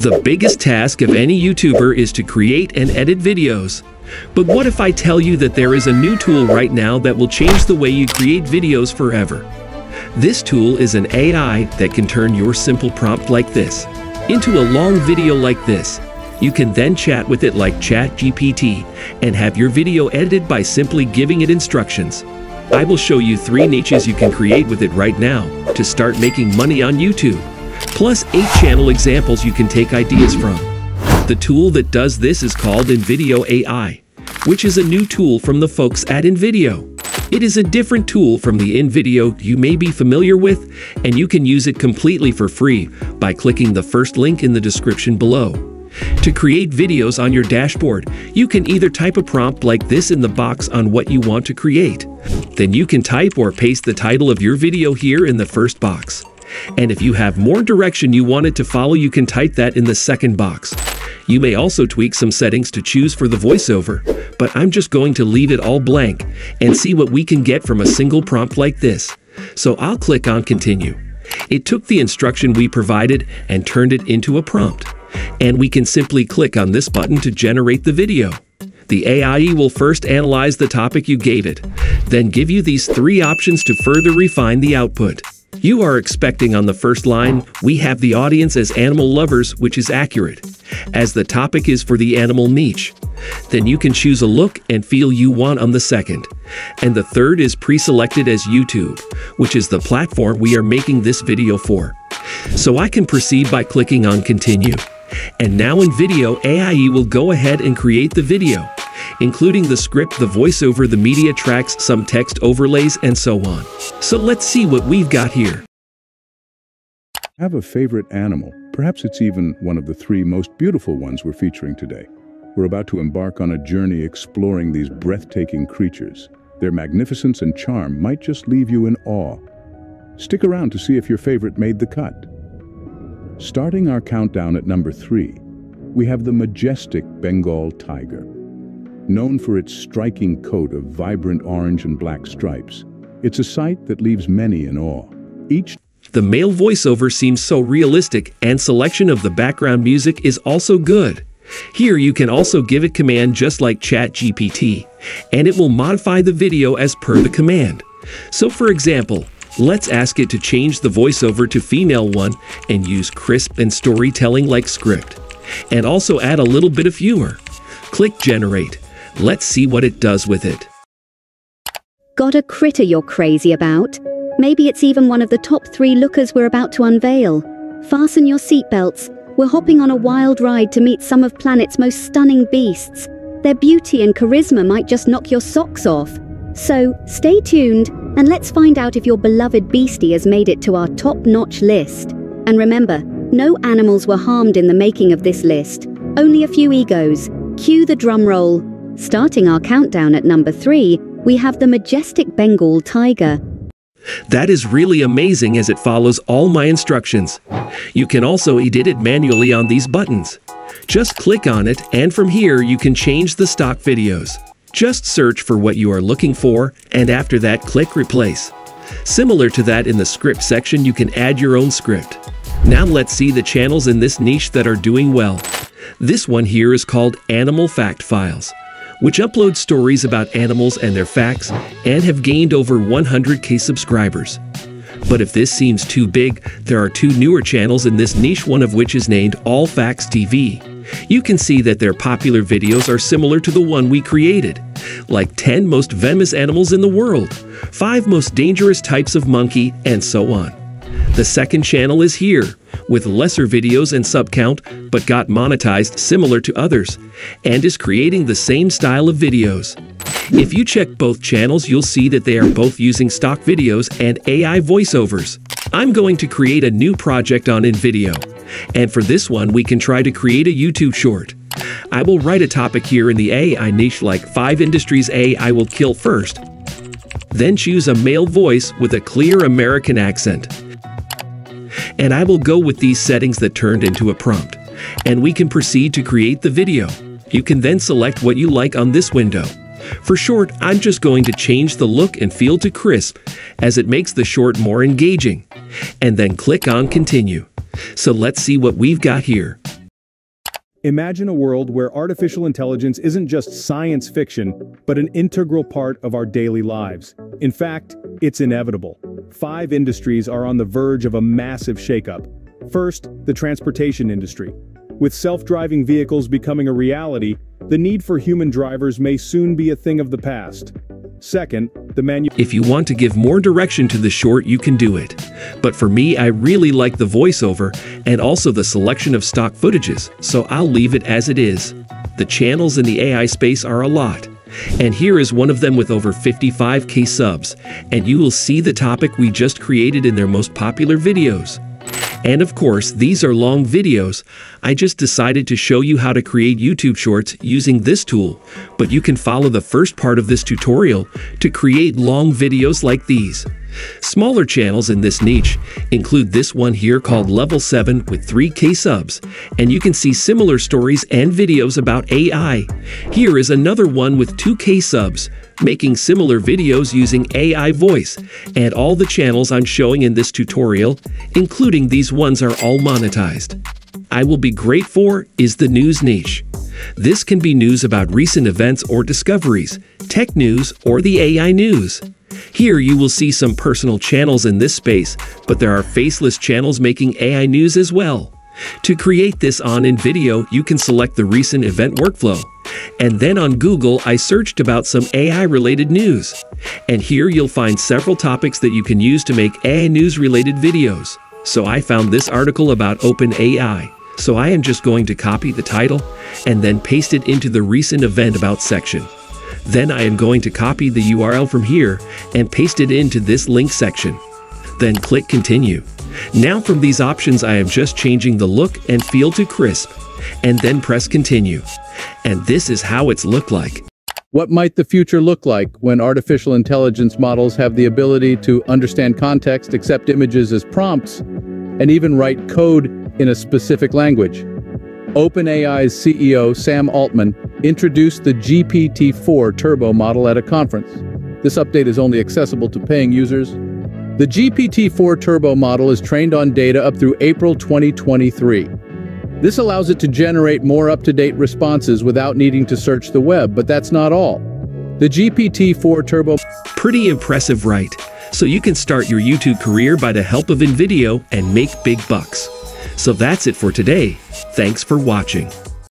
The biggest task of any YouTuber is to create and edit videos. But what if I tell you that there is a new tool right now that will change the way you create videos forever? This tool is an AI that can turn your simple prompt like this into a long video like this. You can then chat with it like ChatGPT and have your video edited by simply giving it instructions. I will show you three niches you can create with it right now to start making money on YouTube, plus eight channel examples you can take ideas from. The tool that does this is called InVideo AI, which is a new tool from the folks at InVideo. It is a different tool from the InVideo you may be familiar with, and you can use it completely for free by clicking the first link in the description below. To create videos on your dashboard, you can either type a prompt like this in the box on what you want to create. Then you can type or paste the title of your video here in the first box. And if you have more direction you want it to follow, you can type that in the second box. You may also tweak some settings to choose for the voiceover, but I'm just going to leave it all blank and see what we can get from a single prompt like this. So I'll click on continue. It took the instruction we provided and turned it into a prompt. And we can simply click on this button to generate the video. The AI will first analyze the topic you gave it, then give you these three options to further refine the output. You are expecting on the first line, we have the audience as animal lovers, which is accurate, as the topic is for the animal niche. Then you can choose a look and feel you want on the second. And the third is pre-selected as YouTube, which is the platform we are making this video for. So I can proceed by clicking on continue. And now in video, AI will go ahead and create the video including the script, the voiceover, the media tracks, some text overlays, and so on. So let's see what we've got here. Have a favorite animal. Perhaps it's even one of the three most beautiful ones we're featuring today. We're about to embark on a journey exploring these breathtaking creatures. Their magnificence and charm might just leave you in awe. Stick around to see if your favorite made the cut. Starting our countdown at number three, we have the majestic Bengal tiger. Known for its striking coat of vibrant orange and black stripes, it's a sight that leaves many in awe. Each the male voiceover seems so realistic and selection of the background music is also good. Here you can also give it command just like ChatGPT, and it will modify the video as per the command. So for example, let's ask it to change the voiceover to female one and use crisp and storytelling like script. And also add a little bit of humor. Click generate Let's see what it does with it. Got a critter you're crazy about? Maybe it's even one of the top three lookers we're about to unveil. Fasten your seatbelts. We're hopping on a wild ride to meet some of planet's most stunning beasts. Their beauty and charisma might just knock your socks off. So, stay tuned and let's find out if your beloved beastie has made it to our top-notch list. And remember, no animals were harmed in the making of this list. Only a few egos. Cue the drum roll. Starting our countdown at number 3, we have the majestic Bengal tiger. That is really amazing as it follows all my instructions. You can also edit it manually on these buttons. Just click on it and from here you can change the stock videos. Just search for what you are looking for and after that click replace. Similar to that in the script section you can add your own script. Now let's see the channels in this niche that are doing well. This one here is called Animal Fact Files which upload stories about animals and their facts and have gained over 100k subscribers. But if this seems too big, there are two newer channels in this niche, one of which is named All Facts TV. You can see that their popular videos are similar to the one we created, like 10 most venomous animals in the world, 5 most dangerous types of monkey, and so on. The second channel is here, with lesser videos and sub count, but got monetized similar to others, and is creating the same style of videos. If you check both channels, you'll see that they are both using stock videos and AI voiceovers. I'm going to create a new project on InVideo, and for this one we can try to create a YouTube short. I will write a topic here in the AI niche like 5 industries AI will kill first. Then choose a male voice with a clear American accent and I will go with these settings that turned into a prompt. And we can proceed to create the video. You can then select what you like on this window. For short, I'm just going to change the look and feel to crisp as it makes the short more engaging. And then click on continue. So let's see what we've got here. Imagine a world where artificial intelligence isn't just science fiction, but an integral part of our daily lives. In fact, it's inevitable. Five industries are on the verge of a massive shakeup. First, the transportation industry. With self-driving vehicles becoming a reality, the need for human drivers may soon be a thing of the past. Second, the manu- If you want to give more direction to the short, you can do it. But for me, I really like the voiceover and also the selection of stock footages, so I'll leave it as it is. The channels in the AI space are a lot. And here is one of them with over 55k subs, and you will see the topic we just created in their most popular videos. And of course, these are long videos. I just decided to show you how to create YouTube Shorts using this tool, but you can follow the first part of this tutorial to create long videos like these. Smaller channels in this niche include this one here called Level 7 with 3k subs, and you can see similar stories and videos about AI. Here is another one with 2k subs, making similar videos using AI voice, and all the channels I'm showing in this tutorial, including these ones are all monetized. I will be great for is the news niche. This can be news about recent events or discoveries, tech news, or the AI news. Here you will see some personal channels in this space, but there are faceless channels making AI news as well. To create this on InVideo, you can select the recent event workflow. And then on Google, I searched about some AI related news. And here you'll find several topics that you can use to make AI news related videos. So I found this article about OpenAI. So I am just going to copy the title and then paste it into the recent event about section. Then I am going to copy the URL from here and paste it into this link section. Then click continue. Now from these options I am just changing the look and feel to crisp, and then press continue. And this is how it's look like. What might the future look like when artificial intelligence models have the ability to understand context, accept images as prompts, and even write code in a specific language? OpenAI's CEO Sam Altman introduced the GPT-4 Turbo model at a conference. This update is only accessible to paying users. The GPT-4 Turbo model is trained on data up through April 2023. This allows it to generate more up-to-date responses without needing to search the web, but that's not all. The GPT-4 Turbo Pretty impressive, right? So you can start your YouTube career by the help of InVideo and make big bucks. So that's it for today. Thanks for watching.